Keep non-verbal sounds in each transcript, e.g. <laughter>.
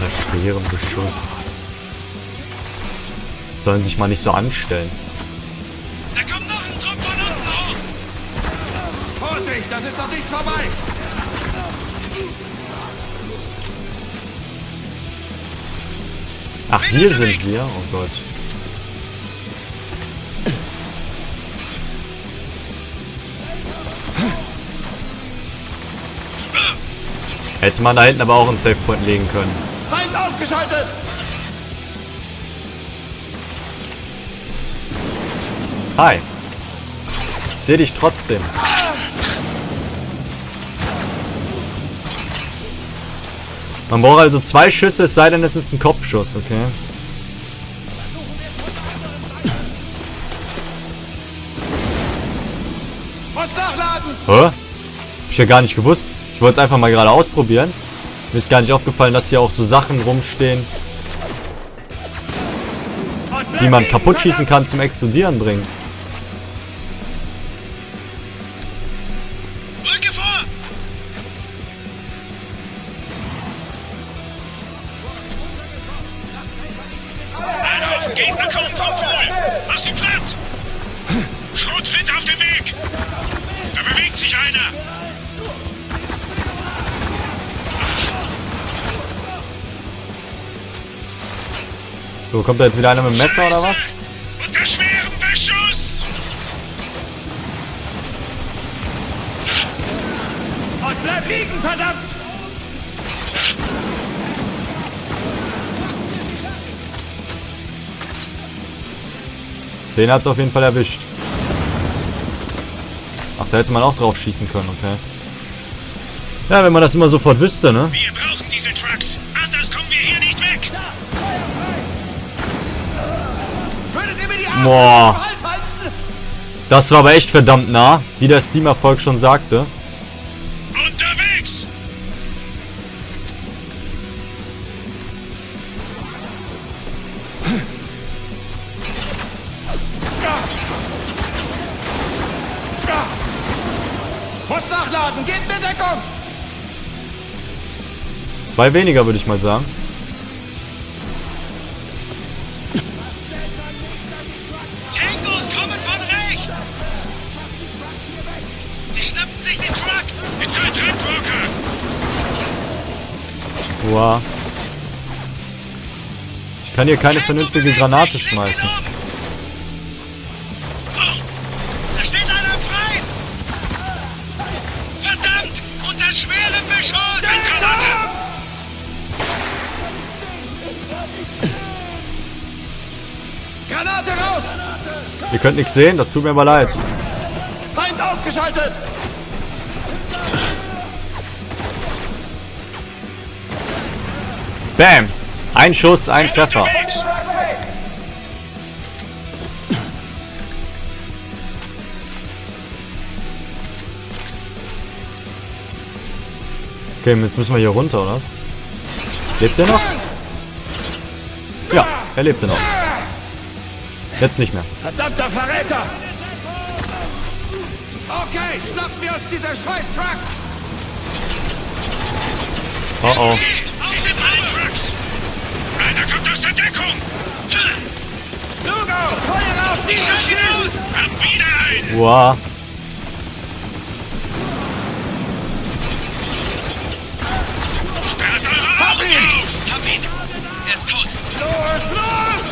Unter schwerem Beschuss. Sollen sich mal nicht so anstellen. Da kommt noch ein Trupp von unten hoch! Vorsicht, das ist noch nicht vorbei! Ach, hier sind wir. Oh Gott. Hätte man da hinten aber auch einen Safe Point legen können. Feind ausgeschaltet! Hi. Ich sehe dich trotzdem. Man braucht also zwei Schüsse, es sei denn, es ist ein Kopfschuss, okay? Muss nachladen! Hä? Hab ich ja gar nicht gewusst. Ich wollte es einfach mal gerade ausprobieren. Mir ist gar nicht aufgefallen, dass hier auch so Sachen rumstehen, die man kaputt schießen kann zum Explodieren bringen. Sie platt! Schrotflinte auf dem Weg! Da bewegt sich einer! So, kommt da jetzt wieder einer mit dem Messer oder was? Unter schwerem Beschuss! Und bleib liegen, verdammt! Den hat's auf jeden Fall erwischt. Ach, da hätte man auch drauf schießen können, okay. Ja, wenn man das immer sofort wüsste, ne? Wir brauchen diese Trucks! Boah. Das war aber echt verdammt nah, wie der Steam-Erfolg schon sagte. Unterwegs! Muss nachladen! Gebt mir Deckung! Zwei weniger, würde ich mal sagen. Wow. Ich kann hier keine vernünftige Granate schmeißen. Da steht einer frei! Verdammt! Unter schwerem Beschuss! Granate! Granate raus! Ihr könnt nichts sehen, das tut mir aber leid. Feind ausgeschaltet! Bams! Ein Schuss, ein Treffer. Okay, jetzt müssen wir hier runter, oder was? Lebt der noch? Ja, er lebte noch. Jetzt nicht mehr. Verdammter Verräter! Okay, schnappen wir uns diese scheiß Trucks! Oh oh. Trucks! Einer kommt aus der Deckung! Lugo, Feuer auf die Schalt ihn aus! Hab wieder einen! Wow. Sperrt eure Hab Augen ihn! auf! Hab ihn! Er ist tot! Los, los!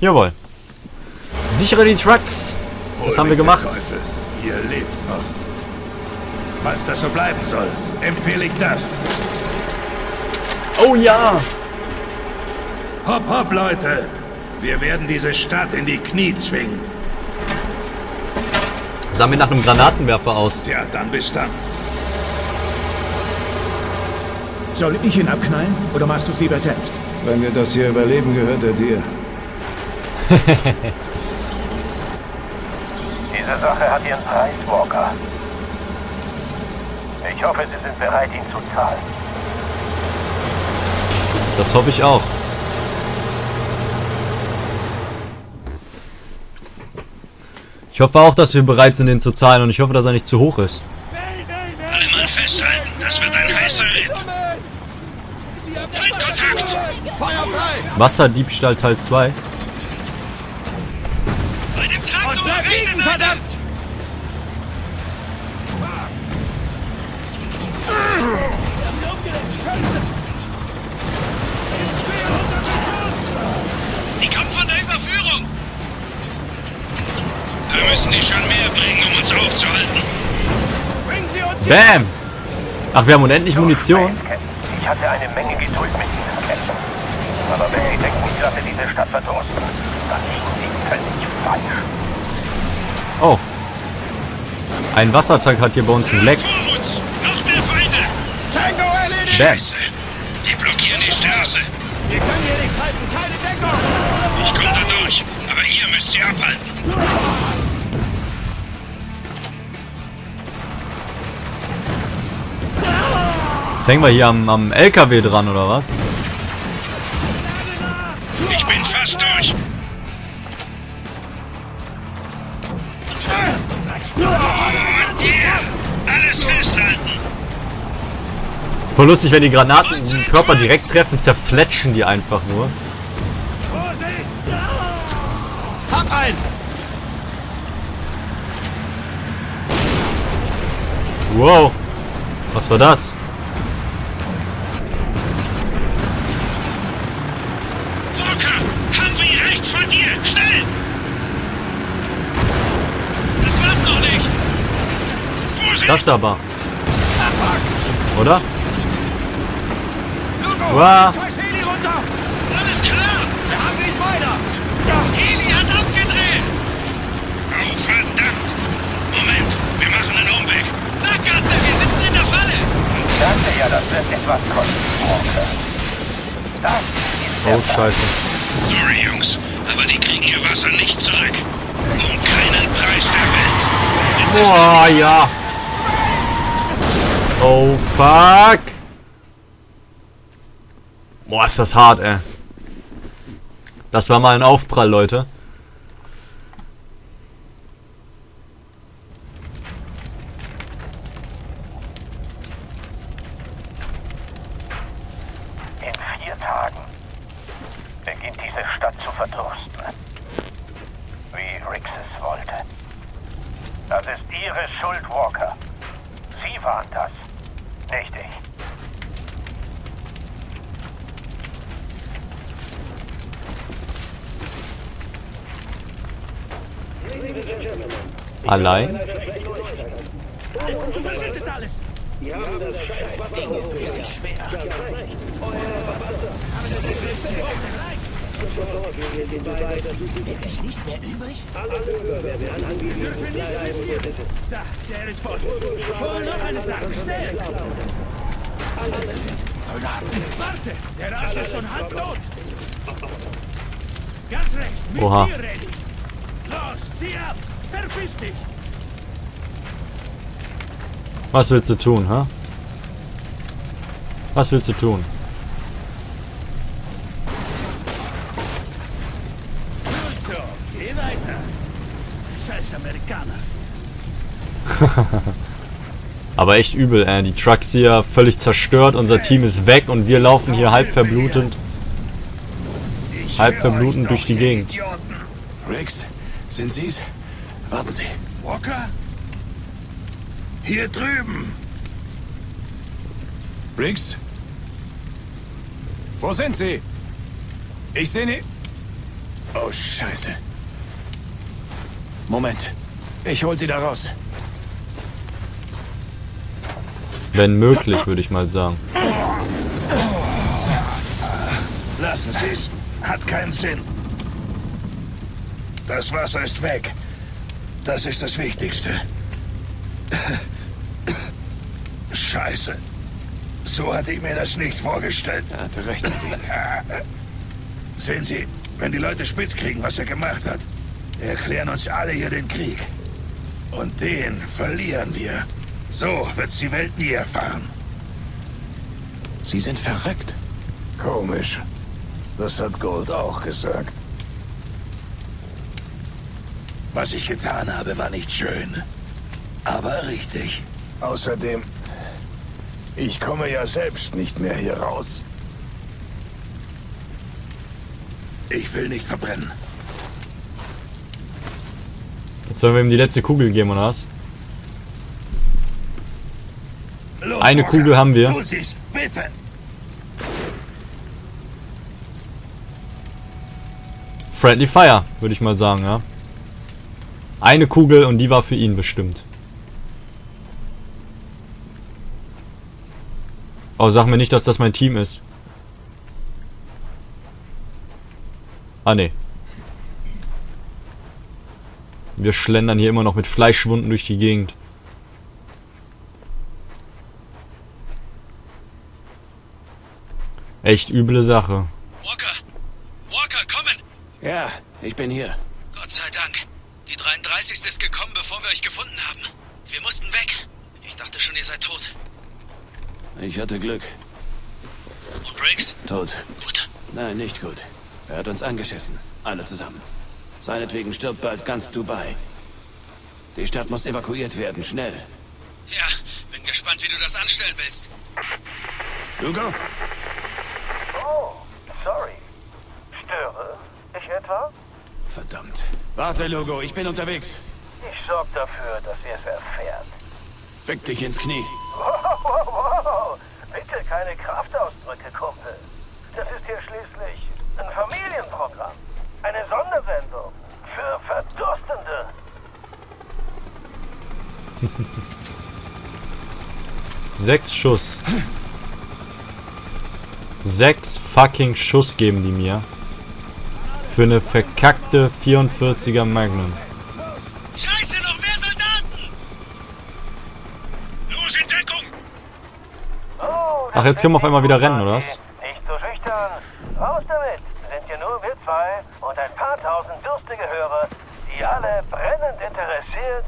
Jawohl. Sichere die Trucks. Das haben wir gemacht. Teufel, ihr lebt noch. Falls das so bleiben soll, empfehle ich das. Oh ja. Hopp, hopp, Leute. Wir werden diese Stadt in die Knie zwingen. Sah mir nach einem Granatenwerfer aus. Ja, dann bis dann. Soll ich ihn abknallen oder machst du es lieber selbst? Wenn wir das hier überleben, gehört er dir. Diese Sache hat ihren Preis, Walker. Ich hoffe, Sie sind bereit, ihn zu zahlen. Das hoffe ich auch. Ich hoffe auch, dass wir bereit sind, den zu zahlen und ich hoffe, dass er nicht zu hoch ist. Alle Kabel festhalten. Das wird ein heißer Ritt. Feindkontakt! Feuer frei! Wasserdiebstahl Teil 2. müssen die schon mehr bringen, um uns aufzuhalten. Bringen Sie uns die Bams! Ach, wir haben unendlich Munition. Ich hatte eine Menge Geduld mit diesen Kämpfen. Aber wenn Sie denken, ich lasse diese Stadt verdursten, dann liegen Sie völlig falsch. Oh. Ein Wassertank hat hier bei uns ein Leck. Bam. Scheiße! Die blockieren die Straße. Wir können hier nicht halten, keine Deckung! Ich komme da durch, aber ihr müsst sie abhalten. Jetzt hängen wir hier am, am LKW dran, oder was? Ich bin fast durch. Alles festhalten! Voll lustig, wenn die Granaten den Körper direkt treffen, zerfletschen die einfach nur. Hab einen! Wow. Was war das? Das aber. Oder? Wow. Alles klar! Wir haben dies weiter! Heli hat abgedreht! Oh, verdammt! Moment, wir machen einen Umweg. Sackgasse, wir sitzen in der Falle! Ich sagte ja, das wird etwas kosten. Das Oh, scheiße. Sorry, Jungs, aber die kriegen ihr Wasser nicht zurück. Um keinen Preis der Welt. Boah, ja. Oh, fuck. Boah, ist das hart, ey. Das war mal ein Aufprall, Leute. In vier Tagen beginnt diese Stadt zu verdursten. Wie Rix wollte. Das ist Ihre Schuld, Walker. Sie waren das, Richtig. Allein? Du verschüttest alles! Ja, Das Ding ist richtig schwer nicht ich. Allein? Da, der ist fort. Hol noch eine Tank, schnell! Soldaten! Warte! Der Arsch ist schon halb tot! Ganz recht, mit Oha. dir, Reddy! Los, zieh ab! Verpiss dich! Was willst du tun, ha? Was willst du tun? <laughs> Aber echt übel, ey. Die Trucks hier völlig zerstört, unser Team ist weg und wir laufen hier halb verblutend, halb verblutend durch die Gegend. Riggs, sind Sie's? Warten Sie. Walker? Hier drüben. Riggs? Wo sind Sie? Ich sehe nie... Oh, Scheiße. Moment. Ich hol Sie da raus. Wenn möglich, würde ich mal sagen. Lassen Sie's. Hat keinen Sinn. Das Wasser ist weg. Das ist das Wichtigste. Scheiße. So hatte ich mir das nicht vorgestellt. Er hatte recht mit Ihnen. Sehen Sie, wenn die Leute spitz kriegen, was er gemacht hat, erklären uns alle hier den Krieg. Und den verlieren wir. So wird's die Welt nie erfahren. Sie sind verrückt. Komisch. Das hat Gold auch gesagt. Was ich getan habe, war nicht schön. Aber richtig. Außerdem, Ich komme ja selbst nicht mehr hier raus. Ich will nicht verbrennen. Jetzt sollen wir ihm die letzte Kugel geben, oder was? Eine Kugel haben wir. Friendly Fire, würde ich mal sagen, ja. Eine Kugel und die war für ihn bestimmt. Oh, sag mir nicht, dass das mein Team ist. Ah, nee. Wir schlendern hier immer noch mit Fleischwunden durch die Gegend. Echt üble Sache. Walker! Walker, kommen! Ja, ich bin hier. Gott sei Dank. Die 33. ist gekommen, bevor wir euch gefunden haben. Wir mussten weg. Ich dachte schon, ihr seid tot. Ich hatte Glück. Und Riggs? Tot. Gut. Nein, nicht gut. Er hat uns angeschissen. Alle zusammen. Seinetwegen stirbt bald ganz Dubai. Die Stadt muss evakuiert werden, schnell. Ja, bin gespannt, wie du das anstellen willst. Hugo? Oh, sorry. Störe? Ich etwa? Verdammt. Warte, Lugo, ich bin unterwegs. Ich sorge dafür, dass ihr es erfährt. Fick dich ins Knie. Wow, wow, wow. Bitte keine Kraftausdrücke, Kumpel. Das ist hier schließlich ein Familienprogramm. Eine Sondersendung für Verdurstende. <laughs> Sechs Schuss. Sechs fucking Schuss geben die mir. Für eine verkackte 44er Magnum. Scheiße, noch mehr Soldaten! Los in Deckung! Ach, jetzt können wir auf einmal wieder rennen, oder was? Nicht so schüchtern. Raus damit. Sind ja nur wir zwei und ein paar tausend durstige Hörer, die alle brennend interessiert.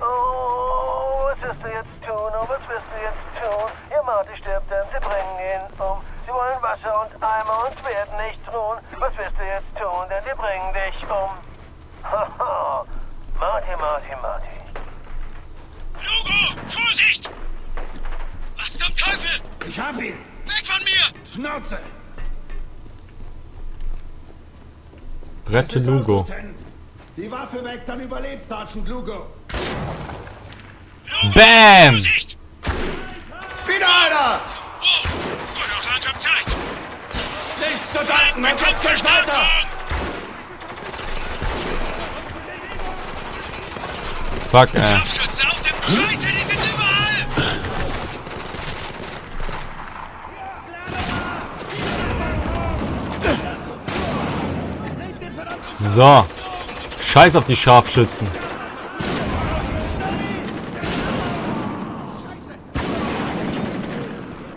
Oh, was wirst du jetzt tun? Oh, was wirst du jetzt tun? Ihr Marty stirbt, denn sie bringen ihn um. Sie wollen Wasser und Eimer und werden nicht ruhen. Was wirst du jetzt tun? Denn die bringen dich um. Haha. <laughs> Marty, Marty, Marty. Logo! Vorsicht! Was zum Teufel? Ich hab ihn. Weg von mir! Schnauze. Rette Lugo. Die Waffe weg, dann überlebt Sergeant Lugo. Bam! Wieder einer! Oh, auch langsam Zeit. Nichts zu danken, mein Kopf kämpft weiter! Fuck, ey. Scharfschütze auf dem Scheiße, die sind überall! So. Scheiß auf die Scharfschützen.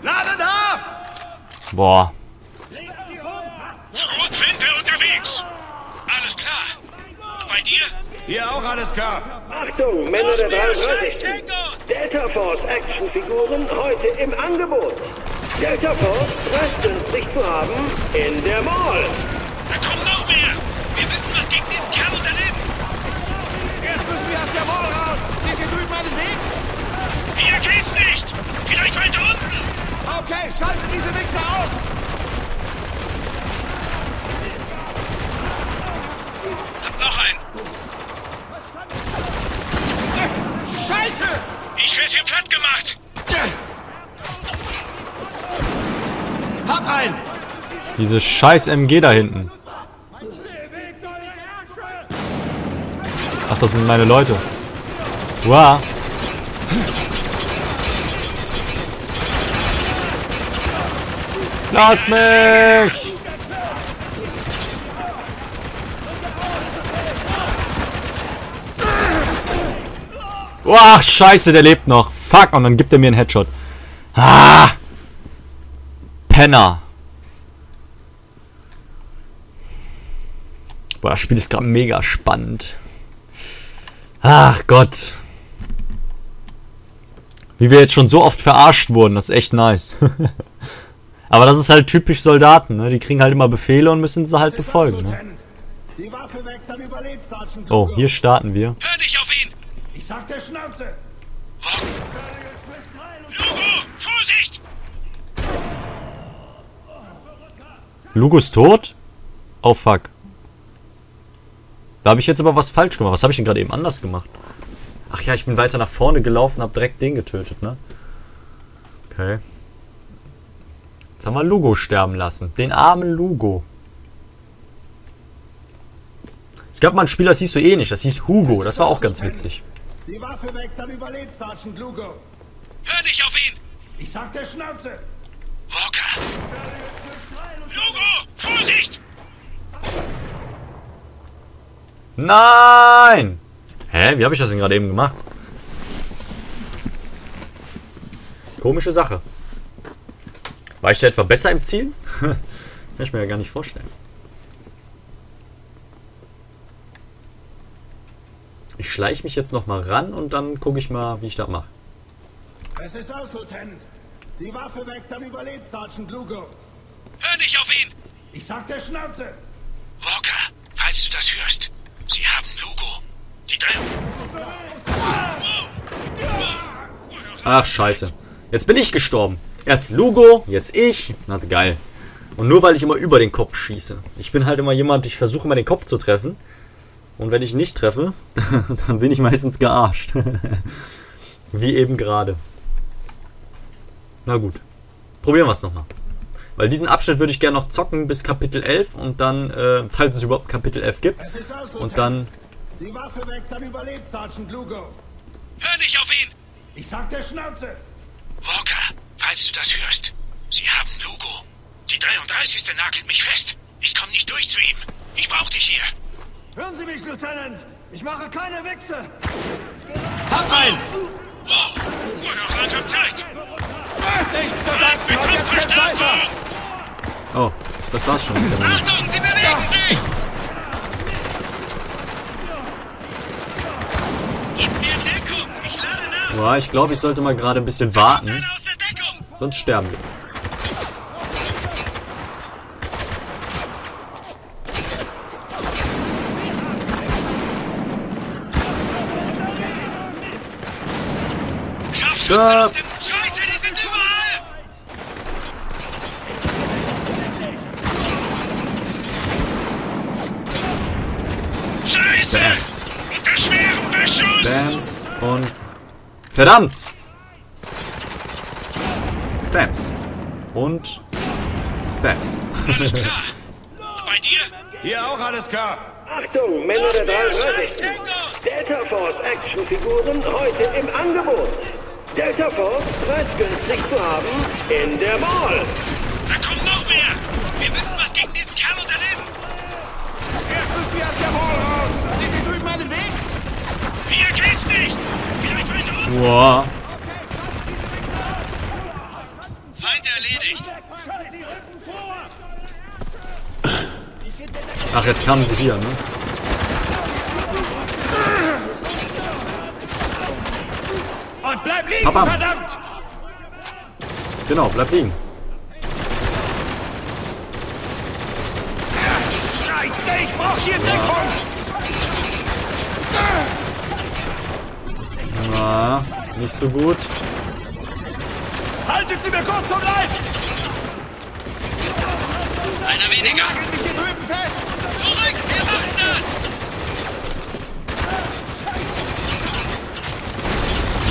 Lade nach! Boah. Schrotflinte unterwegs! Alles klar. Bei dir? Hier auch alles klar. Achtung, Männer der Mehr 33. Scheiß-Tangos! Delta Force Actionfiguren heute im Angebot. Delta Force bestens sich zu haben in der Mall. Okay, schaltet diese Wichser aus. Hab noch einen! Scheiße! Ich werde hier platt gemacht! Hab einen. Diese scheiß MG da hinten. Ach, das sind meine Leute. Wow. Lass mich! Ach, scheiße, der lebt noch. Fuck, und dann gibt er mir einen Headshot. Ah! Penner. Boah, das Spiel ist gerade mega spannend. Ach Gott. Wie wir jetzt schon so oft verarscht wurden, das ist echt nice. <laughs> Aber das ist halt typisch Soldaten, ne? Die kriegen halt immer Befehle und müssen sie halt befolgen, ne? Oh, hier starten wir. Hör nicht auf ihn! Ich sag der Schnauze! Lugo, Vorsicht! Lugo ist tot? Oh fuck. Da habe ich jetzt aber was falsch gemacht. Was habe ich denn gerade eben anders gemacht? Ach ja, ich bin weiter nach vorne gelaufen, habe direkt den getötet, ne? Okay. Jetzt haben wir Lugo sterben lassen. Den armen Lugo. Es gab mal ein Spiel, das hieß so ähnlich. Das hieß Hugo. Das war auch ganz witzig. Die Waffe weg, dann überlebt Sergeant Lugo. Hör nicht auf ihn! Ich sag der Schnauze. Walker! Logo! Vorsicht! Nein! Hä? Wie habe ich das denn gerade eben gemacht? Komische Sache. War ich da etwa besser im Ziel? <laughs> Kann ich mir ja gar nicht vorstellen. Ich schleiche mich jetzt nochmal ran und dann gucke ich mal, wie ich das mache. Es ist aus, Lieutenant. Die Waffe weg, dann überlebt Sergeant Lugo. Hör nicht auf ihn! Ich sag der Schnauze. Walker, falls du das hörst, sie haben Logo. Die drei... Ach, scheiße. Jetzt bin ich gestorben. Erst Lugo, jetzt ich. Na, geil. Und nur weil ich immer über den Kopf schieße. Ich bin halt immer jemand, ich versuche immer den Kopf zu treffen. Und wenn ich nicht treffe, <laughs> dann bin ich meistens gearscht. <laughs> Wie eben gerade. Na gut. Probieren wir es nochmal. Weil diesen Abschnitt würde ich gerne noch zocken bis Kapitel 11 und dann, äh, falls es überhaupt Kapitel 11 gibt. Aus, Und dann, Die Waffe weg, dann überlebt Sergeant Lugo. Hör nicht auf ihn! Ich sag der Schnauze. Walker, falls du das hörst, sie haben Logo. Die 33. nagelt mich fest. Ich komme nicht durch zu ihm. Ich brauche dich hier. Hören Sie mich, Lieutenant. Ich mache keine Wichse. Hab ein! Wow! Nur noch Rat Zeit! Nichts zu Bekommt Verstärkung! oh, das war's schon. Achtung, sie bewegen sich! Gib mir Deckung! Ich lade nach! Boah, ich glaube, ich sollte mal gerade ein bisschen warten. Sonst sterben wir. Stopp. Scheiße, die sind überall! Scheiße! Bams. Unter Beschuss! Bams und... Verdammt! Bams. Und... Bams. Alles klar. <laughs> Bei dir? Hier auch alles klar. Achtung, Männer der Mehr 33. Scheißdeckung! Delta Force Actionfiguren heute im Angebot. Delta Force preisgünstig zu haben in der Mall. Boah. Feind erledigt! Ach, jetzt kamen sie wieder, ne? Und bleib liegen, Papa. verdammt! Genau, bleib liegen. Scheiße, ich brauch hier Deckung! Nicht so gut. Haltet sie mir kurz vom Leib! Einer weniger! Nagelt mich hier drüben fest! Zurück! Wir machen das!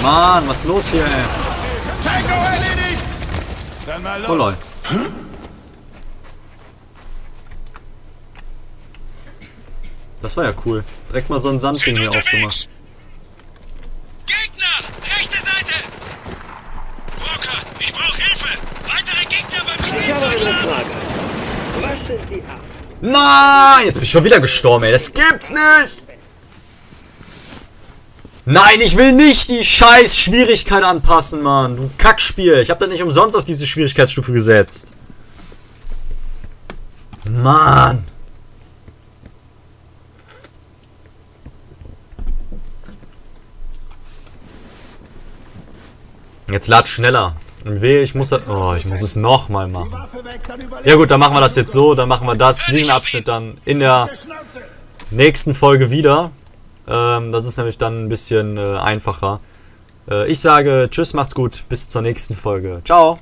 Mann, was ist los hier, ey? Tango erledigt! Dann mal los. Oh lol. Das war ja cool. Direkt mal so ein Sandding Sind hier aufgemacht. Gegner! Rechte Seite! Walker, ich brauche Hilfe! Weitere Gegner beim Ich habe eine Spielzeugladen! Frage. Ab? Nein! Jetzt bin ich schon wieder gestorben, ey. Das gibt's nicht! Nein, ich will nicht die scheiß Schwierigkeit anpassen, Mann. Du Kackspiel. Ich habe das nicht umsonst auf diese Schwierigkeitsstufe gesetzt. Mann. Jetzt lad schneller. Weh, ich muss das... Oh, ich muss es nochmal machen. Ja gut, dann machen wir das jetzt so. Dann machen wir das, diesen Abschnitt dann in der nächsten Folge wieder. Ähm, das ist nämlich dann ein bisschen äh, einfacher. Äh, ich sage Tschüss, macht's gut, bis zur nächsten Folge. Ciao.